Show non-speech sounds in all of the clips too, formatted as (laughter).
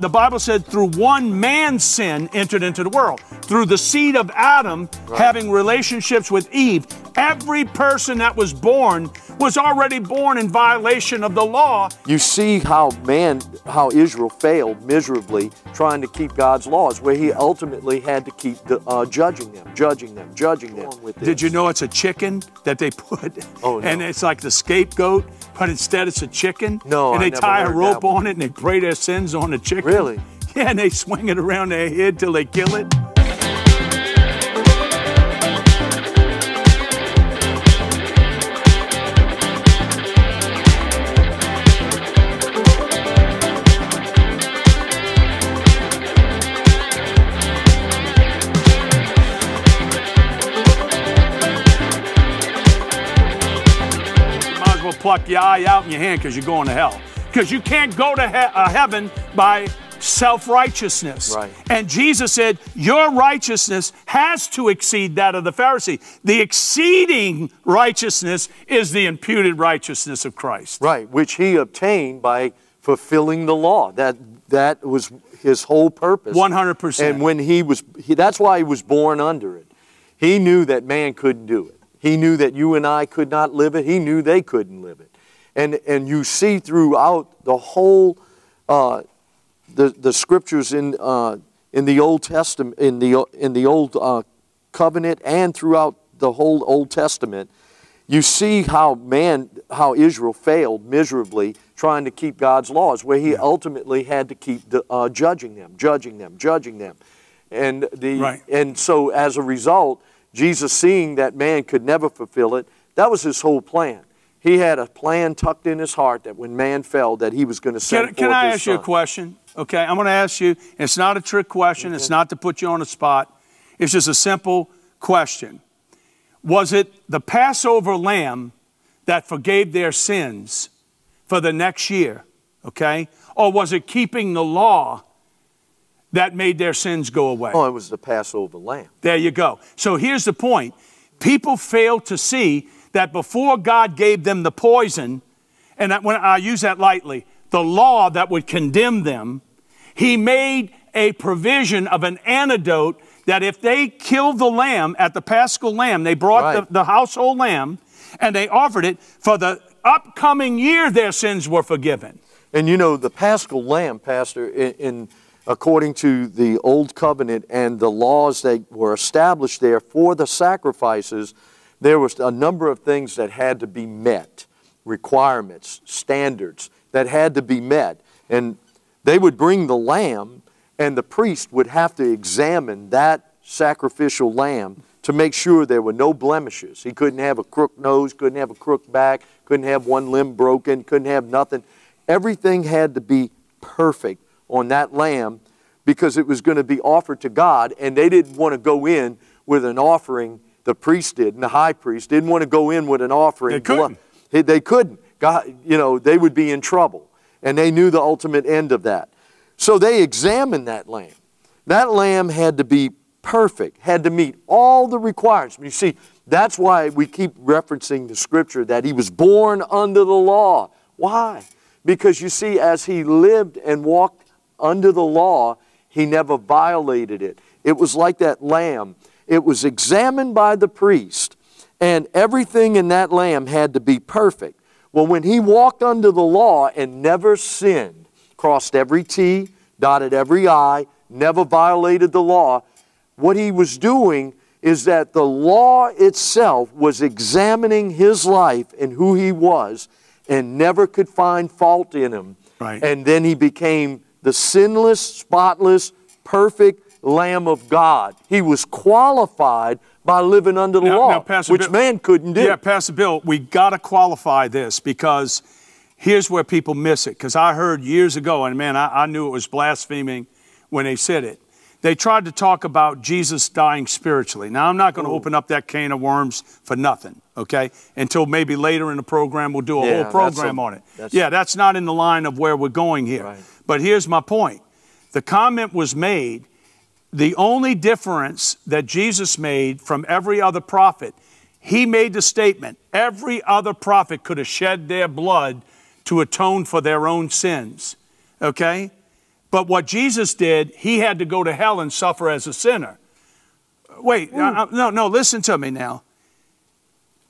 The Bible said through one man's sin entered into the world. Through the seed of Adam right. having relationships with Eve, every person that was born was already born in violation of the law. You see how man, how Israel failed miserably trying to keep God's laws, where he ultimately had to keep the, uh, judging them, judging them, judging them. Did you know it's a chicken that they put? Oh, no. And it's like the scapegoat, but instead it's a chicken. No, And they tie a rope on it and they pray their sins on the chicken. Really? (laughs) Yeah, and they swing it around their head till they kill it. Pluck your eye out in your hand because you're going to hell. Because you can't go to he- uh, heaven by self righteousness. Right. And Jesus said, Your righteousness has to exceed that of the Pharisee. The exceeding righteousness is the imputed righteousness of Christ. Right, which he obtained by fulfilling the law. That that was his whole purpose. 100%. And when he was, he, that's why he was born under it. He knew that man couldn't do it. He knew that you and I could not live it. He knew they couldn't live it. And and you see throughout the whole. Uh, the, the scriptures in, uh, in the Old Testament, in the, in the Old uh, Covenant and throughout the whole Old Testament, you see how man, how Israel failed miserably trying to keep God's laws, where he ultimately had to keep the, uh, judging them, judging them, judging them. And, the, Right. and so as a result, Jesus seeing that man could never fulfill it, that was his whole plan. He had a plan tucked in his heart that when man fell, that he was going to send Can, can I ask you a question? Okay, I'm going to ask you. It's not a trick question. It's mm-hmm. not to put you on the spot. It's just a simple question. Was it the Passover lamb that forgave their sins for the next year? Okay, or was it keeping the law that made their sins go away? Oh, it was the Passover lamb. There you go. So here's the point people fail to see that before God gave them the poison, and that when I use that lightly, the law that would condemn them, He made a provision of an antidote that if they killed the lamb at the paschal lamb, they brought Right. the, the household lamb and they offered it for the upcoming year, their sins were forgiven. And you know, the paschal lamb, Pastor, in, in according to the old covenant and the laws that were established there for the sacrifices, there was a number of things that had to be met, requirements, standards that had to be met. And they would bring the lamb, and the priest would have to examine that sacrificial lamb to make sure there were no blemishes. He couldn't have a crook nose, couldn't have a crook back, couldn't have one limb broken, couldn't have nothing. Everything had to be perfect on that lamb because it was going to be offered to God, and they didn't want to go in with an offering. The priest did, and the high priest didn't want to go in with an offering. They couldn't. They- couldn't. God, you know, they would be in trouble, and they knew the ultimate end of that. So they examined that lamb. That lamb had to be perfect, had to meet all the requirements. You see, that's why we keep referencing the scripture that he was born under the law. Why? Because you see, as he lived and walked under the law, he never violated it. It was like that lamb. It was examined by the priest, and everything in that lamb had to be perfect. Well, when he walked under the law and never sinned, crossed every T, dotted every I, never violated the law, what he was doing is that the law itself was examining his life and who he was and never could find fault in him. Right. And then he became the sinless, spotless, perfect Lamb of God. He was qualified by living under the Now- law, now, which Bill- man couldn't do. Yeah, Pastor Bill, we got to qualify this because here's where people miss it. Because I heard years ago, and man, I, I knew it was blaspheming when they said it. They tried to talk about Jesus dying spiritually. Now, I'm not going to open up that can of worms for nothing, okay? Until maybe later in the program, we'll do a Yeah, whole program a- on it. that's- yeah, that's not in the line of where we're going here. Right. But here's my point the comment was made the only difference that Jesus made from every other prophet, he made the statement every other prophet could have shed their blood to atone for their own sins. Okay? But what Jesus did, he had to go to hell and suffer as a sinner. Wait, uh, no, no, listen to me now.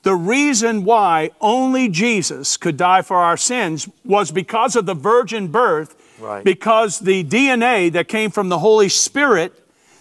The reason why only Jesus could die for our sins was because of the virgin birth, Right. because the DNA that came from the Holy Spirit,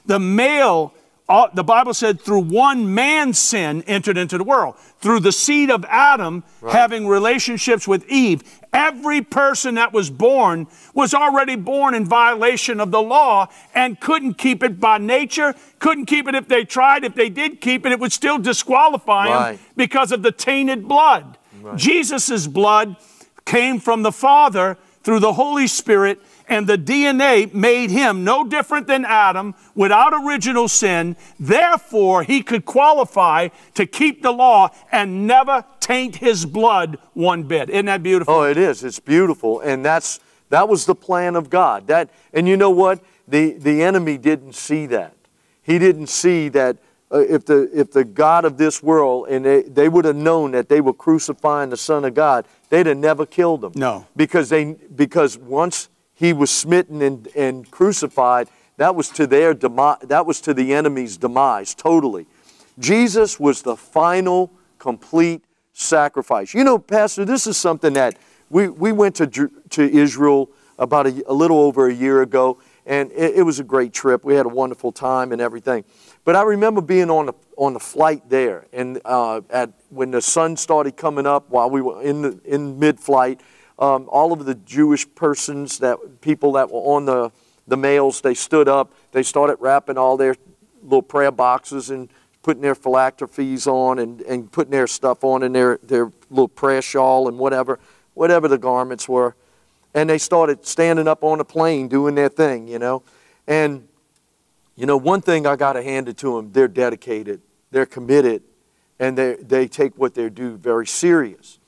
the male, uh, the Bible said, through one man's sin entered into the world. Through the seed of Adam having relationships with Eve, every person that was born was already born in violation of the law and couldn't keep it by nature, couldn't keep it if they tried. If they did keep it, it would still disqualify Right. them because of the tainted blood. Jesus' blood came from the Father through the Holy Spirit, and the DNA made him no different than Adam without original sin. Therefore, he could qualify to keep the law and never taint his blood one bit. Isn't that beautiful? Oh, it is. It's beautiful, and that's that was the plan of God. That, and you know what? The the enemy didn't see that. He didn't see that uh, if the if the God of this world and they, they would have known that they were crucifying the Son of God, they'd have never killed him. No. because they because once he was smitten and, and crucified, that was to their demise. That was to the enemy's demise totally. Jesus was the final, complete sacrifice. You know, Pastor, this is something that we, we went to, to Israel about a, a little over a year ago, and it, it was a great trip. We had a wonderful time and everything. But I remember being on the, on the flight there, and uh, at, when the sun started coming up while we were in, in mid flight, um, all of the Jewish persons, that people that were on the, the males, they stood up, they started wrapping all their little prayer boxes and putting their phylacteries on and, and putting their stuff on and their, their little prayer shawl and whatever, whatever the garments were. And they started standing up on a plane doing their thing, you know. And, you know, one thing I got to hand it to them, they're dedicated, they're committed, and they, they take what they do very serious.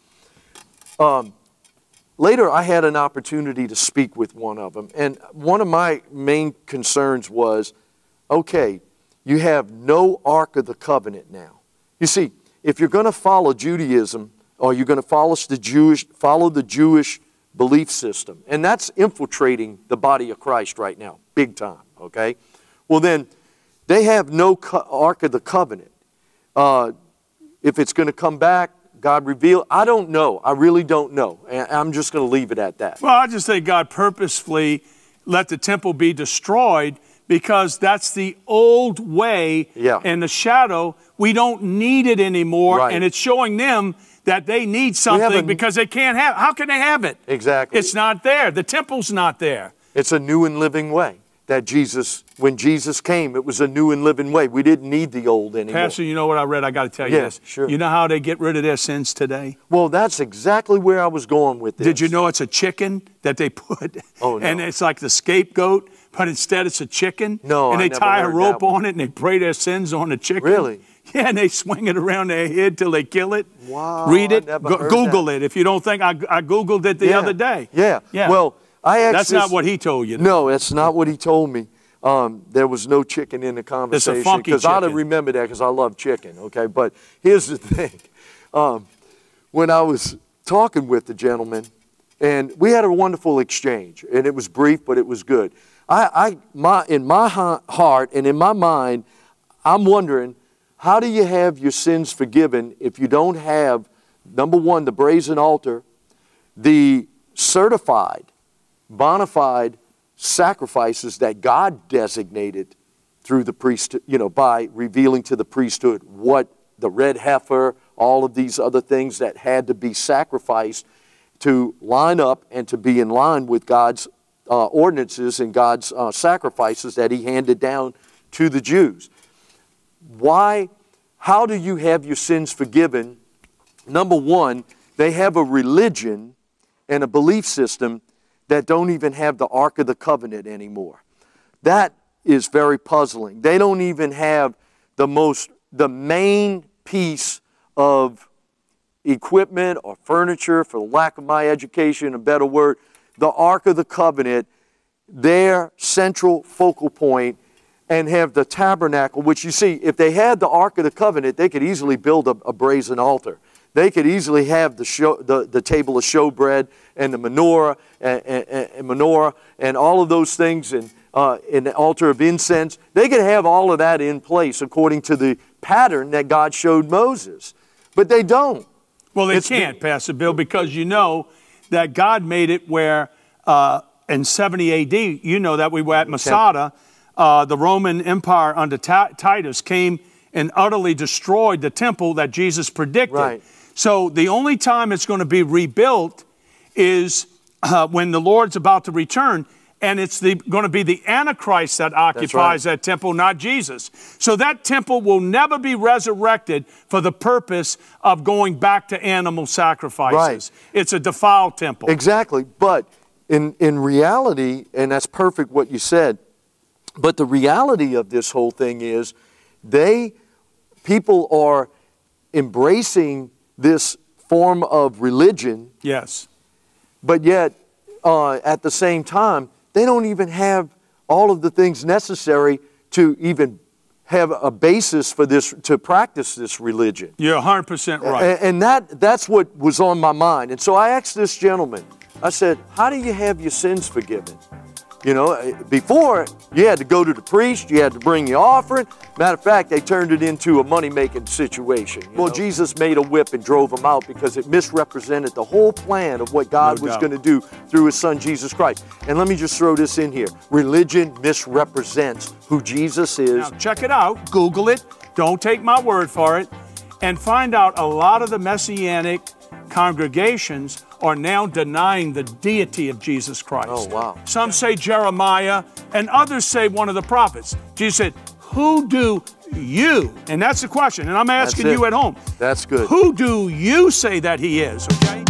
Um, later, I had an opportunity to speak with one of them. And one of my main concerns was okay, you have no Ark of the Covenant now. You see, if you're going to follow Judaism, or you're going to follow the Jewish, follow the Jewish belief system, and that's infiltrating the body of Christ right now, big time. Okay, well then, they have no Ark of the Covenant. Uh, if it's going to come back, God reveal. I don't know. I really don't know. And I'm just going to leave it at that. Well, I just think God purposefully let the temple be destroyed because that's the old way Yeah. and the shadow. We don't need it anymore. Right. And it's showing them that they need something because they can't have How can they have it? Exactly. It's not there. The temple's not there. It's a new and living way that Jesus, when Jesus came, it was a new and living way. We didn't need the old anymore. Pastor, you know what I read? I got to tell you Yeah, this. sure. You know how they get rid of their sins today? well, that's exactly where I was going with this. Did you know it's a chicken that they put? Oh, no. And it's like the scapegoat, but instead it's a chicken. No, And they tie a rope on it and they pray their sins on the chicken. Really? Yeah, and they swing it around their head till they kill it. Wow, Read it. Go- Google that. it if you don't think I, I Googled it the Yeah. other day. Yeah. Yeah. Well, I actually. That's not what he told you. No, that's not what he told me. Um, there was no chicken in the conversation funky because I'd have remembered that because I love chicken. Okay, but here's the (laughs) thing: um, when I was talking with the gentleman, and we had a wonderful exchange, and it was brief, but it was good. I, I my in my heart and in my mind, I'm wondering, how do you have your sins forgiven if you don't have number one the brazen altar, the certified bona fide sacrifices that God designated through the priest, you know, by revealing to the priesthood what the red heifer, all of these other things that had to be sacrificed to line up and to be in line with God's uh, ordinances and God's uh, sacrifices that He handed down to the Jews. Why? How do you have your sins forgiven? Number one, they have a religion and a belief system that don't even have the Ark of the Covenant anymore. That is very puzzling. They don't even have the most, the main piece of equipment or furniture, for lack of my education, a better word, the Ark of the Covenant, their central focal point, and have the tabernacle, which you see, if they had the Ark of the Covenant, they could easily build a, a brazen altar. They could easily have the, show, the, the table of showbread and the menorah and, and, and menorah and all of those things and, uh, and the altar of incense. They could have all of that in place according to the pattern that God showed Moses. But they don't. Well, they It's- can't, Pastor Bill, because you know that God made it where uh, in 70 AD, you know that we were at Masada, uh, the Roman Empire under Titus came and utterly destroyed the temple that Jesus predicted. Right. So the only time it's going to be rebuilt is uh, when the Lord's about to return. And it's the, going to be the Antichrist that occupies that temple, not Jesus. So that temple will never be resurrected for the purpose of going back to animal sacrifices. Right. It's a defiled temple. Exactly. But in, in reality, and that's perfect what you said, but the reality of this whole thing is they, people are embracing this form of religion, yes. but yet uh, at the same time, they don't even have all of the things necessary to even have a basis for this, to practice this religion. You're 100% right. And, and that, that's what was on my mind. And so I asked this gentleman, I said, How do you have your sins forgiven? You know, eh, before you had to go to the priest, you had to bring your offering. Matter of fact, they turned it into a money making situation. Well, know? Jesus made a whip and drove them out because it misrepresented the whole plan of what God No was going to do through his son Jesus Christ. And let me just throw this in here religion misrepresents who Jesus is. Now, check it out, Google it, don't take my word for it, and find out a lot of the Messianic congregations are now denying the deity of Jesus Christ. Oh, wow. Some say Jeremiah, and others say one of the prophets. Jesus said, Who do you, and that's the question, and I'm asking you at home, That's good. who do you say that he is, okay?